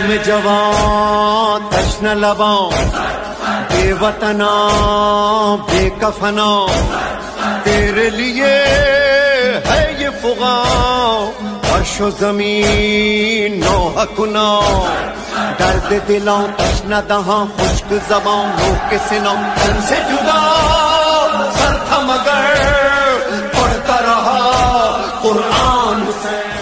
में जवान तश्न लबाओ बेवतना बेकफना तेरे लिए है ये फुगाओ। अर्शो ज़मीन, नोह कुनाओ। दर्द दिलाओ तश्न दहा, खुश्क जबाओ नो के सिनाओ तुमसे जुदा, सर था मगर, पढ़ता रहा कुरान हुसैन